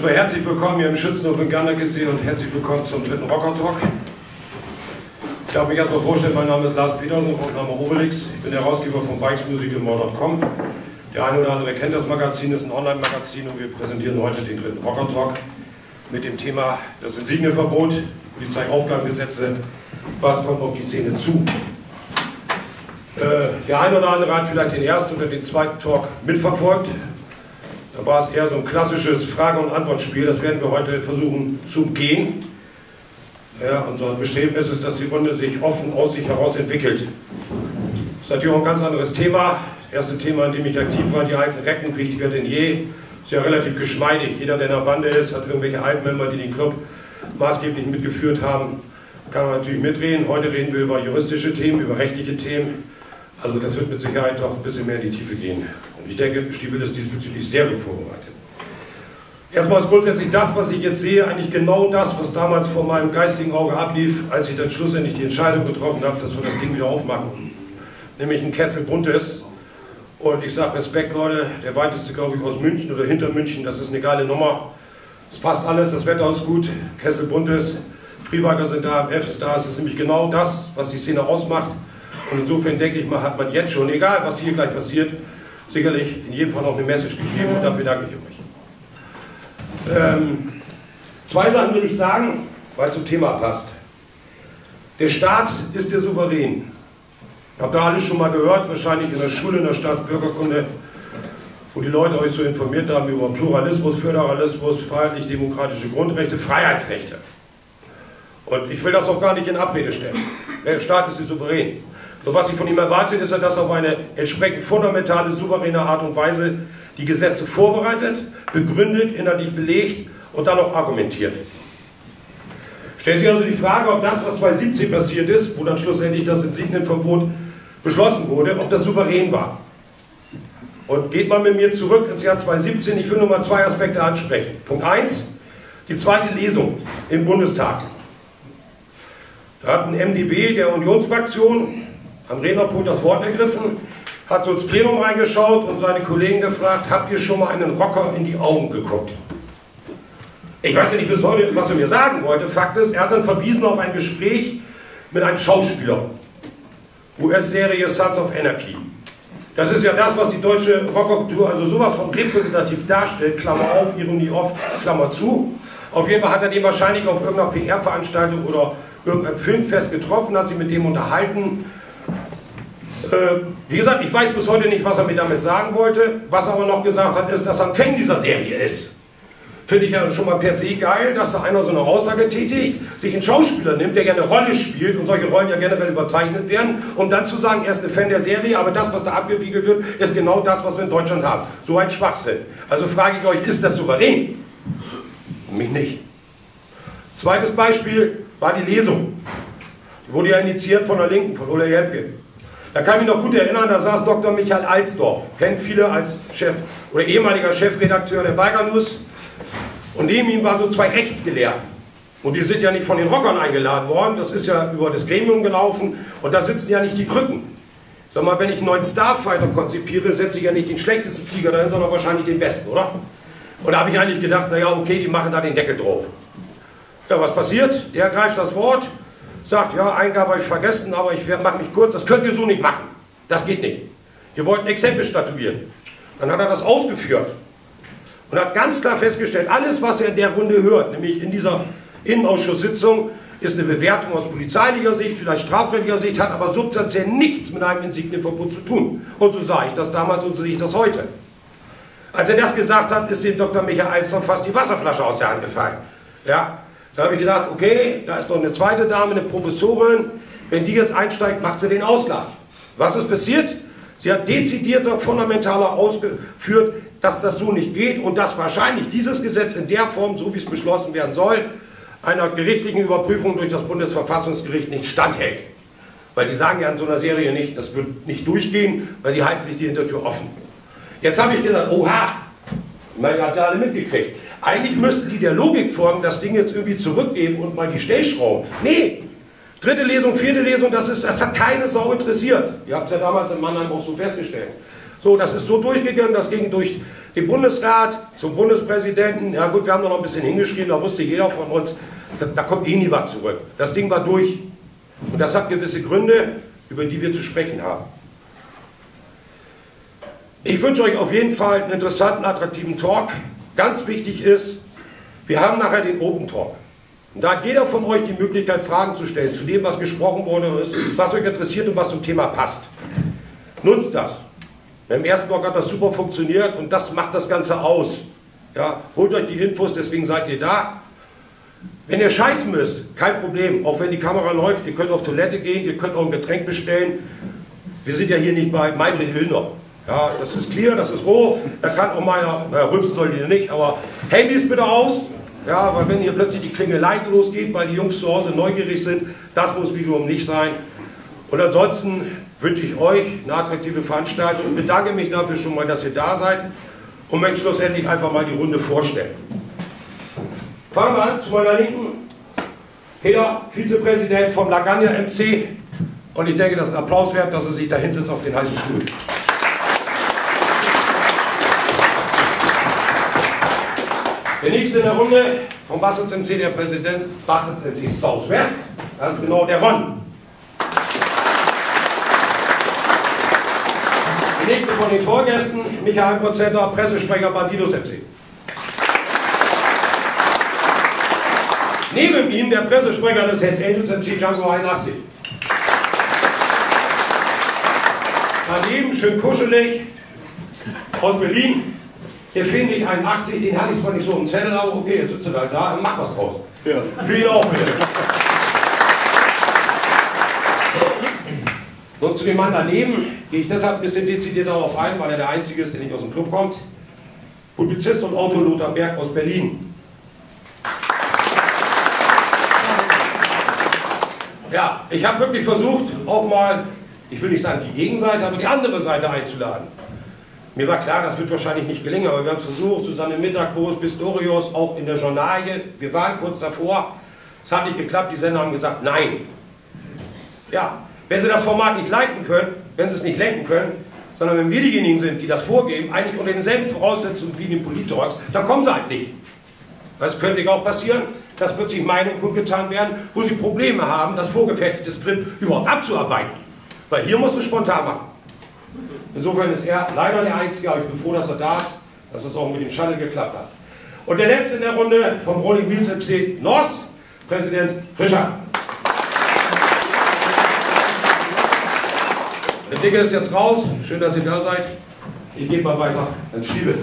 Erstmal herzlich willkommen hier im Schützenhof in Gandergesee und herzlich willkommen zum dritten Rocker Talk. Ich darf mich erstmal vorstellen, mein Name ist Lars Petersen, Name Obelix. Ich bin der Herausgeber von bikesmusicalmore.com. Der eine oder andere kennt das Magazin, ist ein Online-Magazin und wir präsentieren heute den dritten Rocker Talk mit dem Thema das Insignienverbot, Polizeiaufgabengesetze, was kommt auf die Szene zu. Äh, der eine oder andere hat vielleicht den ersten oder den zweiten Talk mitverfolgt. Da war es eher so ein klassisches Frage- und Antwortspiel. Das werden wir heute versuchen zu umgehen. Ja, unser Bestreben ist es, dass die Runde sich offen aus sich heraus entwickelt. Das ist natürlich auch ein ganz anderes Thema. Das erste Thema, in dem ich aktiv war, die alten Recken, wichtiger denn je. Ist ja relativ geschmeidig. Jeder, der in der Bande ist, hat irgendwelche Altmember, die den Club maßgeblich mitgeführt haben. Kann man natürlich mitreden. Heute reden wir über juristische Themen, über rechtliche Themen. Also das wird mit Sicherheit auch ein bisschen mehr in die Tiefe gehen. Und ich denke, Stiebel ist diesbezüglich sehr gut vorbereitet. Erstmal ist grundsätzlich das, was ich jetzt sehe, eigentlich genau das, was damals vor meinem geistigen Auge ablief, als ich dann schlussendlich die Entscheidung getroffen habe, dass wir das Ding wieder aufmachen. Nämlich ein Kessel Buntes. Und ich sage Respekt, Leute, der weiteste, glaube ich, aus München oder hinter München, das ist eine geile Nummer. Es passt alles, das Wetter ist gut, Kessel Buntes, Freebiker sind da, F ist da, es ist nämlich genau das, was die Szene ausmacht. Und insofern denke ich mal, hat man jetzt schon, egal was hier gleich passiert, sicherlich in jedem Fall auch eine Message gegeben und dafür danke ich euch. Ähm, zwei Sachen will ich sagen, weil es zum Thema passt. Der Staat ist der Souverän. Habt ihr alles schon mal gehört, wahrscheinlich in der Schule, in der Staatsbürgerkunde, wo die Leute euch so informiert haben über Pluralismus, Föderalismus, freiheitlich-demokratische Grundrechte, Freiheitsrechte. Und ich will das auch gar nicht in Abrede stellen. Der Staat ist der Souverän. Nur was ich von ihm erwarte, ist, dass er auf eine entsprechend fundamentale, souveräne Art und Weise die Gesetze vorbereitet, begründet, innerlich belegt und dann auch argumentiert. Stellen Sie also die Frage, ob das, was 2017 passiert ist, wo dann schlussendlich das Insignienverbot beschlossen wurde, ob das souverän war. Und geht mal mit mir zurück ins Jahr 2017. Ich will nur mal zwei Aspekte ansprechen. Punkt 1, die zweite Lesung im Bundestag. Da hat ein MdB der Unionsfraktion am Rednerpult das Wort ergriffen, hat so ins Plenum reingeschaut und seine Kollegen gefragt, habt ihr schon mal einen Rocker in die Augen geguckt? Ich weiß ja nicht bis heute, was er mir sagen wollte. Fakt ist, er hat dann verwiesen auf ein Gespräch mit einem Schauspieler. US-Serie Sons of Anarchy. Das ist ja das, was die deutsche Rockkultur also sowas von repräsentativ darstellt, Klammer auf, Ironie off, Klammer zu. Auf jeden Fall hat er den wahrscheinlich auf irgendeiner PR-Veranstaltung oder irgendeinem Filmfest getroffen, hat sich mit dem unterhalten wie gesagt, ich weiß bis heute nicht, was er mir damit sagen wollte. Was er aber noch gesagt hat, ist, dass er ein Fan dieser Serie ist. Finde ich ja schon mal per se geil, dass da einer so eine Aussage tätigt, sich einen Schauspieler nimmt, der gerne eine Rolle spielt und solche Rollen ja generell überzeichnet werden, um dann zu sagen, er ist ein Fan der Serie, aber das, was da abgewiegelt wird, ist genau das, was wir in Deutschland haben. So ein Schwachsinn. Also frage ich euch, ist das souverän? Mich nicht. Zweites Beispiel war die Lesung. Die wurde ja initiiert von der Linken, von Ulla Jelpke. Da kann ich mich noch gut erinnern, da saß Dr. Michael Alsdorf, kennt viele als Chef oder ehemaliger Chefredakteur der Biker News. Und neben ihm waren so zwei Rechtsgelehrten. Und die sind ja nicht von den Rockern eingeladen worden, das ist ja über das Gremium gelaufen und da sitzen ja nicht die Krücken. Sag mal, wenn ich einen neuen Starfighter konzipiere, setze ich ja nicht den schlechtesten Flieger dahin, sondern wahrscheinlich den besten, oder? Und da habe ich eigentlich gedacht, naja, okay, die machen da den Deckel drauf. Ja, was passiert? Der greift das Wort, sagt, ja, Eingabe habe ich vergessen, aber ich mache mich kurz, das könnt ihr so nicht machen. Das geht nicht. Ihr wollt ein Exempel statuieren. Dann hat er das ausgeführt und hat ganz klar festgestellt, alles, was er in der Runde hört, nämlich in dieser Innenausschusssitzung, ist eine Bewertung aus polizeilicher Sicht, vielleicht strafrechtlicher Sicht, hat aber substanziell nichts mit einem Insignienverbot zu tun. Und so sah ich das damals und so sehe ich das heute. Als er das gesagt hat, ist dem Dr. Michael Eister fast die Wasserflasche aus der Hand gefallen. Ja, da habe ich gedacht, okay, da ist noch eine zweite Dame, eine Professorin. Wenn die jetzt einsteigt, macht sie den Ausgleich. Was ist passiert? Sie hat dezidierter, fundamentaler ausgeführt, dass das so nicht geht und dass wahrscheinlich dieses Gesetz in der Form, so wie es beschlossen werden soll, einer gerichtlichen Überprüfung durch das Bundesverfassungsgericht nicht standhält. Weil die sagen ja in so einer Serie nicht, das wird nicht durchgehen, weil die halten sich die Hintertür offen. Jetzt habe ich gedacht, oha, man hat ja alle mitgekriegt. Eigentlich müssten die der Logik folgen, das Ding jetzt irgendwie zurückgeben und mal die Stellschrauben. Nee, dritte Lesung, vierte Lesung, das, ist, das hat keine Sau interessiert. Ihr habt es ja damals in Mannheim auch so festgestellt. So, das ist so durchgegangen, das ging durch den Bundesrat, zum Bundespräsidenten. Ja gut, wir haben da noch ein bisschen hingeschrieben, da wusste jeder von uns, da, da kommt eh nie was zurück. Das Ding war durch. Und das hat gewisse Gründe, über die wir zu sprechen haben. Ich wünsche euch auf jeden Fall einen interessanten, attraktiven Talk. Ganz wichtig ist, wir haben nachher den Open Talk. Und da hat jeder von euch die Möglichkeit, Fragen zu stellen zu dem, was gesprochen wurde, was euch interessiert und was zum Thema passt. Nutzt das. Beim ersten Block hat das super funktioniert und das macht das Ganze aus. Ja, holt euch die Infos, deswegen seid ihr da. Wenn ihr scheißen müsst, kein Problem, auch wenn die Kamera läuft, ihr könnt auf Toilette gehen, ihr könnt auch ein Getränk bestellen. Wir sind ja hier nicht bei Maybrit Hillner. Ja, das ist clear, das ist roh, da kann auch meiner, naja, rülpsen soll die nicht, aber Handys bitte aus, ja, weil wenn hier plötzlich die Klingelei losgeht, weil die Jungs zu Hause neugierig sind, das muss wiederum nicht sein. Und ansonsten wünsche ich euch eine attraktive Veranstaltung und bedanke mich dafür schon mal, dass ihr da seid und möchte schlussendlich einfach mal die Runde vorstellen. Fangen wir an zu meiner Linken. Peter, Vizepräsident vom Laganja MC. Und ich denke, das ist ein Applaus wert, dass er sich da hinsetzt auf den heißen Stuhl. Der nächste in der Runde vom Bassett MC, der Präsident Bassett MC Southwest, ganz genau der Ron. Der nächste von den Vorgästen, Michael Prozenter, Pressesprecher Bandidos MC. Neben ihm der Pressesprecher des Hells Angels MC Django 81. Daneben schön kuschelig aus Berlin der Friedrich 81, den hatte ich zwar nicht so im Zettel, aber okay, jetzt sitzt er da und mach was draus. Ja. Ihn auch bitte. Und zu dem Mann daneben gehe ich deshalb ein bisschen dezidiert darauf ein, weil er der Einzige ist, der nicht aus dem Club kommt. Publizist und Autor Lothar Berg aus Berlin. Ja, ich habe wirklich versucht, auch mal, ich will nicht sagen die Gegenseite, aber die andere Seite einzuladen. Mir war klar, das wird wahrscheinlich nicht gelingen, aber wir haben es versucht, Susanne Mittagboos, Pistorius, auch in der Journalie. Wir waren kurz davor, es hat nicht geklappt, die Sender haben gesagt, nein. Ja, wenn sie das Format nicht leiten können, wenn sie es nicht lenken können, sondern wenn wir diejenigen sind, die das vorgeben, eigentlich unter denselben Voraussetzungen wie in den Politalks, dann kommen sie halt nicht. Das könnte auch passieren, dass plötzlich Meinungen kundgetan werden, wo sie Probleme haben, das vorgefertigte Skript überhaupt abzuarbeiten. Weil hier musst du spontan machen. Insofern ist er leider der Einzige, aber ich bin froh, dass er da ist, dass es auch mit dem Shuttle geklappt hat. Und der letzte in der Runde vom Rolling Wheels MC North, Präsident Fischer. Der Dicke ist jetzt raus. Schön, dass ihr da seid. Ich gehe mal weiter an Schiebe.